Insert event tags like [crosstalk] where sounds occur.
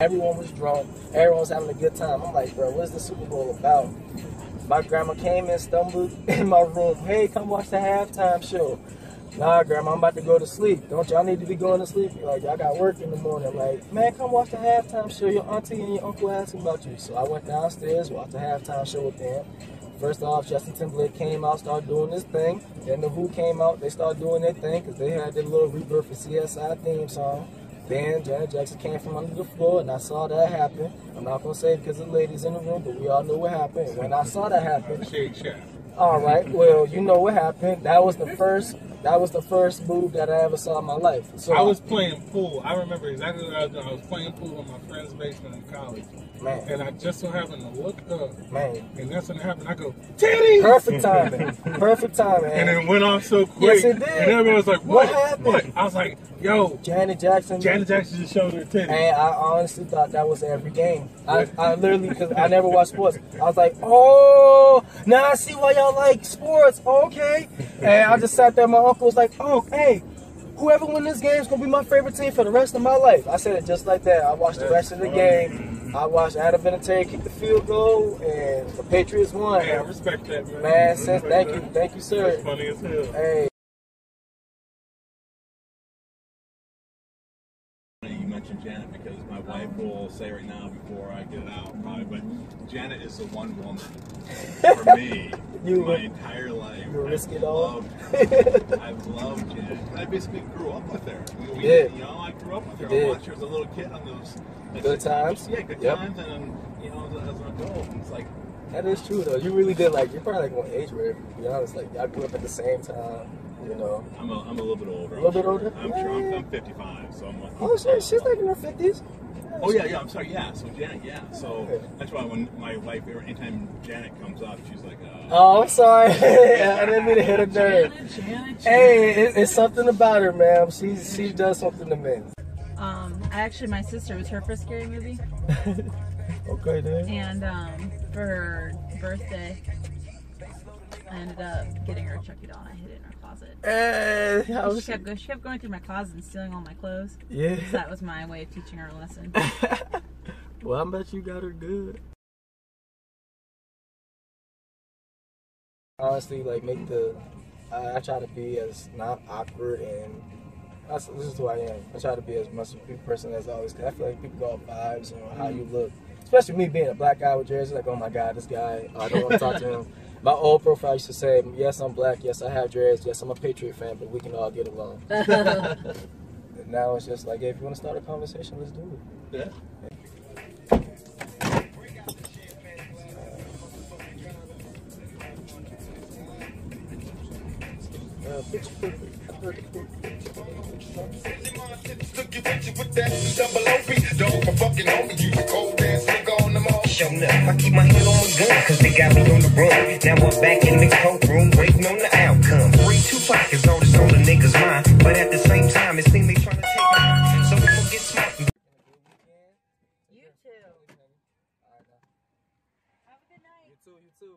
Everyone was drunk. Everyone was having a good time. I'm like, bro, what is the Super Bowl about? My grandma came and stumbled [laughs] in my room. Hey, come watch the halftime show. Nah, grandma, I'm about to go to sleep. Don't y'all need to be going to sleep? Like, y'all got work in the morning. Like, man, come watch the halftime show. Your auntie and your uncle asking about you. So I went downstairs, watched the halftime show with them. First off, Justin Timberlake came out, started doing his thing. Then the Who came out, they started doing their thing because they had their little rebirth for CSI theme song. Then Janet Jackson came from under the floor, and I saw that happen. I'm not gonna say because the ladies in the room, but we all know what happened. When I saw that happen, all right, well, you know what happened. That was the first. That was the first move that I ever saw in my life. So I was playing pool. I remember exactly what I was doing. I was playing pool in my friend's basement in college. man, And I just so happened to look up. man, And that's when it happened. I go, Teddy! perfect timing, perfect timing. And it went off so quick. Yes, it did. And everybody was like, What what? happened? What? I was like, yo, Janet Jackson. Janet Jackson just showed her titty. And I honestly thought that was every game. I, I literally, because I never watched sports, I was like, oh, now I see why y'all like sports. Okay. And I just sat there. My uncle was like, oh, hey, whoever win this game is going to be my favorite team for the rest of my life. I said it just like that. I watched the rest of the game. I watched Adam Vinatieri kick the field goal, and the Patriots won. Man, I respect that, man. Man, since, thank that. you. Thank you, sir. That's funny as hell. Hey. You mentioned Janet because my wife will say right now before I get it out, probably, but Janet is the one woman for me [laughs] You my entire life. you I've it all? loved- I've loved Janet. I basically grew up with her. We, we, did. You know, I grew up with her. I watched her as a little kid on those Good times? Yeah, good Yep. times, and you know, as, as an adult, it's like That is true though. You really did like you're probably like one age where to be honest, like y'all grew up at the same time, you know. I'm a, I'm a little bit older. A little I'm bit sure. older? I'm sure. I'm, I'm 55, so I'm. Like Oh shit, she's like in her fifties. Oh yeah, yeah. I'm sorry. Yeah. So Janet, yeah. So Okay. that's why when my wife, anytime Janet comes up, she's like, uh, Oh, I'm sorry. [laughs] I didn't mean to hit a nerve. Janet Janet. Hey, it, it's something about her, man. She she does something to men. Um, I actually, my sister was her first scary movie, [laughs] Okay, then. and um, for her birthday, I ended up getting her a Chucky doll. and I hid it in her closet. Uh, hey, how She kept, go, she kept going through my closet and stealing all my clothes. Yeah. So that was my way of teaching her a lesson. [laughs] well, I bet you got her good. Honestly, like make the. I, I try to be as not awkward and. That's, this is who I am. I try to be as much a person as always. Cause I feel like people go off vibes and how you look. Especially me being a black guy with dreads. Like, oh my god, this guy. I don't want to talk to him. [laughs] My old profile used to say, "Yes, I'm black. Yes, I have dreads. Yes, I'm a Patriot fan, but we can all get along." [laughs] And now it's just like, hey, if you want to start a conversation, let's do it. yeah. Uh, picture perfect. Look you with you with that double OP. Dog for fucking on me. You cold mall. Up, I keep my hand on my gun, cause they got me on the run. Now I'm back in the courtroom, waiting on the outcome. Three, two, five is all that's on the nigga's mind. But at the same time, it seems they trying to take mine. So we gon' get smart you too. Have a good night. You too, you too.